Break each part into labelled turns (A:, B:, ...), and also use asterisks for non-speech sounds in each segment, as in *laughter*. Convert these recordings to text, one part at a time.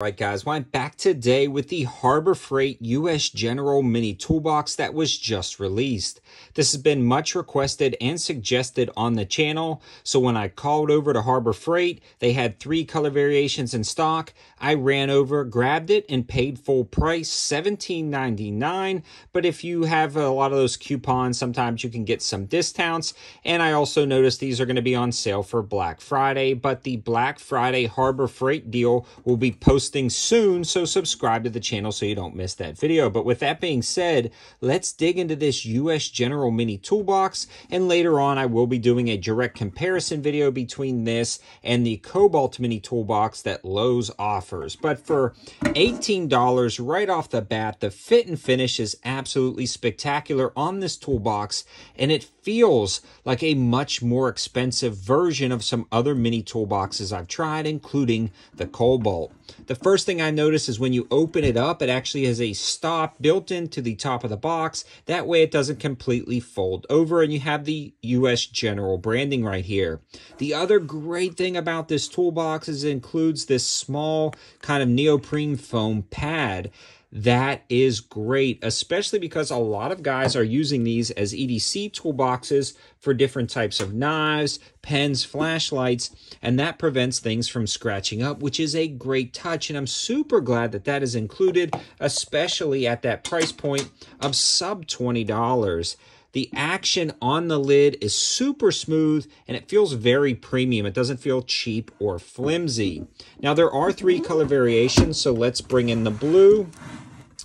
A: Right guys, well, I'm back today with the Harbor Freight US General Mini Toolbox that was just released. This has been much requested and suggested on the channel, so when I called over to Harbor Freight, they had three color variations in stock. I ran over, grabbed it, and paid full price, $17.99, but if you have a lot of those coupons, sometimes you can get some discounts, and I also noticed these are going to be on sale for Black Friday, but the Black Friday Harbor Freight deal will be posted posting soon, so subscribe to the channel so you don't miss that video. But with that being said, let's dig into this US General Mini Toolbox, and later on I will be doing a direct comparison video between this and the Kobalt Mini Toolbox that Lowe's offers. But for $18 right off the bat, the fit and finish is absolutely spectacular on this toolbox, and it feels like a much more expensive version of some other mini toolboxes I've tried, including the Kobalt. The first thing I notice is when you open it up, it actually has a stop built into the top of the box. That way it doesn't completely fold over and you have the US General branding right here. The other great thing about this toolbox is it includes this small kind of neoprene foam pad that is great, especially because a lot of guys are using these as EDC toolboxes for different types of knives, pens, flashlights, and that prevents things from scratching up, which is a great touch. And I'm super glad that that is included, especially at that price point of sub $20. The action on the lid is super smooth and it feels very premium. It doesn't feel cheap or flimsy. Now there are three color variations, so let's bring in the blue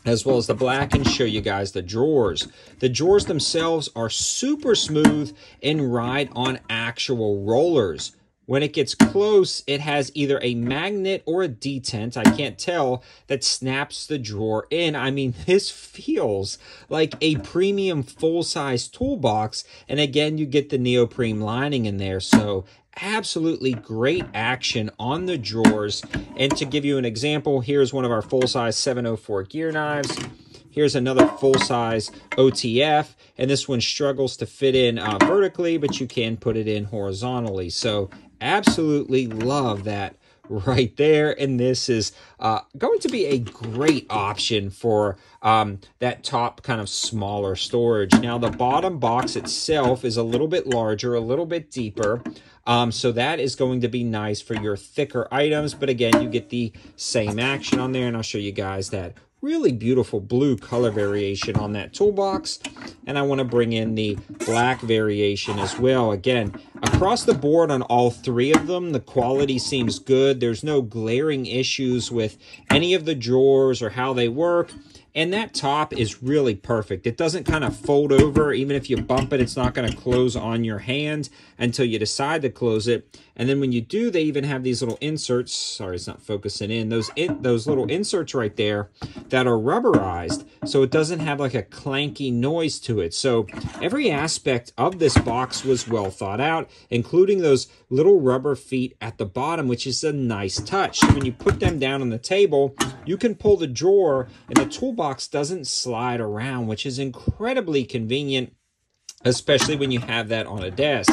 A: as well as the black and show you guys the drawers. The drawers themselves are super smooth and ride on actual rollers. When it gets close, it has either a magnet or a detent, I can't tell, that snaps the drawer in. I mean, *laughs* this feels like a premium full-size toolbox. And again, you get the neoprene lining in there. So absolutely great action on the drawers. And to give you an example, here's one of our full-size 704 gear knives. Here's another full-size OTF, and this one struggles to fit in uh, vertically, but you can put it in horizontally. So absolutely love that right there. And this is uh, going to be a great option for um, that top kind of smaller storage. Now, the bottom box itself is a little bit larger, a little bit deeper. Um, so that is going to be nice for your thicker items. But again, you get the same action on there. And I'll show you guys that really beautiful blue color variation on that toolbox. And I want to bring in the black variation as well. Again, across the board on all three of them, the quality seems good. There's no glaring issues with any of the drawers or how they work. And that top is really perfect. It doesn't kind of fold over. Even if you bump it, it's not going to close on your hand until you decide to close it. And then when you do, they even have these little inserts. Sorry, it's not focusing in. Those, in, those little inserts right there that are rubberized. So it doesn't have like a clanky noise to it. So every aspect of this box was well thought out, including those little rubber feet at the bottom, which is a nice touch. When you put them down on the table, you can pull the drawer and the toolbox doesn't slide around, which is incredibly convenient, especially when you have that on a desk.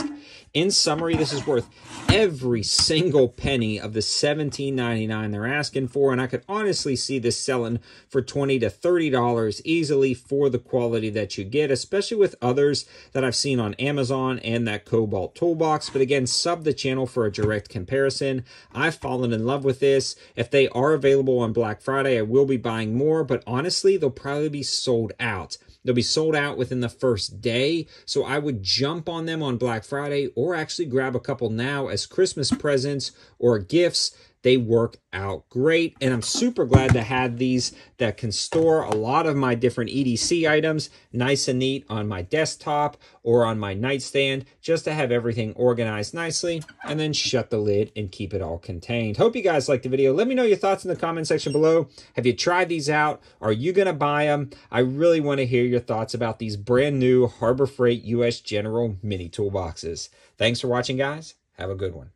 A: In summary, this is worth every single penny of the $17.99 they're asking for, and I could honestly see this selling for 20 to $30 easily for the quality that you get, especially with others that I've seen on Amazon and that Kobalt Toolbox. But again, sub the channel for a direct comparison. I've fallen in love with this. If they are available on Black Friday, I will be buying more, but honestly, they'll probably be sold out. They'll be sold out within the first day. So I would jump on them on Black Friday or actually grab a couple now as Christmas presents or gifts they work out great, and I'm super glad to have these that can store a lot of my different EDC items nice and neat on my desktop or on my nightstand, just to have everything organized nicely, and then shut the lid and keep it all contained. Hope you guys liked the video. Let me know your thoughts in the comment section below. Have you tried these out? Are you going to buy them? I really want to hear your thoughts about these brand new Harbor Freight US General mini toolboxes. Thanks for watching, guys. Have a good one.